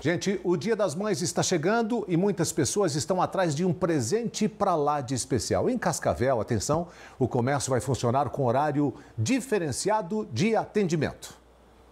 Gente, o Dia das Mães está chegando e muitas pessoas estão atrás de um presente para lá de especial. Em Cascavel, atenção, o comércio vai funcionar com horário diferenciado de atendimento.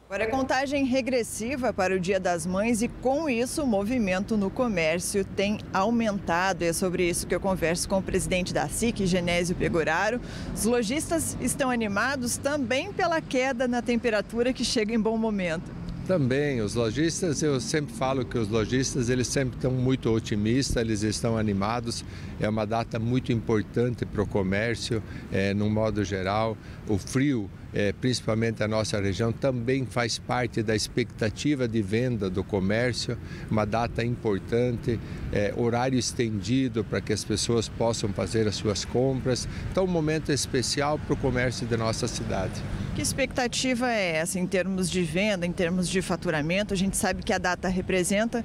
Agora é contagem regressiva para o Dia das Mães e com isso o movimento no comércio tem aumentado. É sobre isso que eu converso com o presidente da SIC, Genésio Pegoraro. Os lojistas estão animados também pela queda na temperatura que chega em bom momento. Também, os lojistas, eu sempre falo que os lojistas, eles sempre estão muito otimistas, eles estão animados. É uma data muito importante para o comércio, é, no modo geral. O frio, é, principalmente a nossa região, também faz parte da expectativa de venda do comércio. Uma data importante, é, horário estendido para que as pessoas possam fazer as suas compras. Então, um momento especial para o comércio da nossa cidade. Que expectativa é essa em termos de venda, em termos de faturamento? A gente sabe que a data representa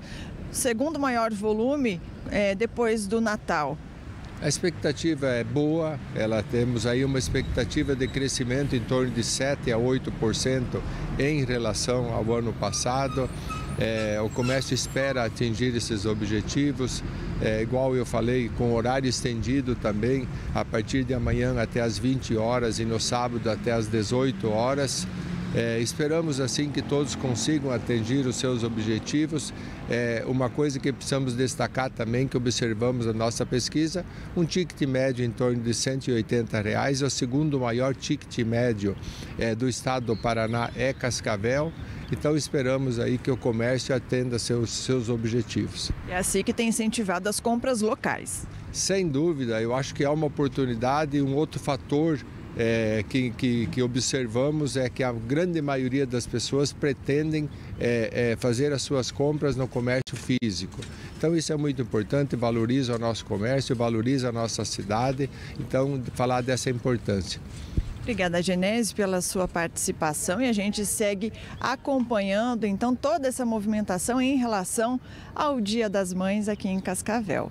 o segundo maior volume é, depois do Natal. A expectativa é boa, ela temos aí uma expectativa de crescimento em torno de 7 a 8% em relação ao ano passado. É, o comércio espera atingir esses objetivos, é, igual eu falei, com horário estendido também, a partir de amanhã até as 20 horas e no sábado até as 18 horas. É, esperamos assim que todos consigam atingir os seus objetivos. É, uma coisa que precisamos destacar também, que observamos na nossa pesquisa, um ticket médio em torno de 180 reais, é o segundo maior ticket médio é, do estado do Paraná é Cascavel. Então esperamos aí que o comércio atenda seus, seus objetivos. É assim que tem incentivado as compras locais. Sem dúvida, eu acho que é uma oportunidade, um outro fator é, que, que, que, observamos é que a grande maioria das pessoas pretendem é, é, fazer as suas compras no comércio físico. Então isso é muito importante, valoriza o nosso comércio, valoriza a nossa cidade, então falar dessa importância. Obrigada, Genese, pela sua participação e a gente segue acompanhando então toda essa movimentação em relação ao Dia das Mães aqui em Cascavel.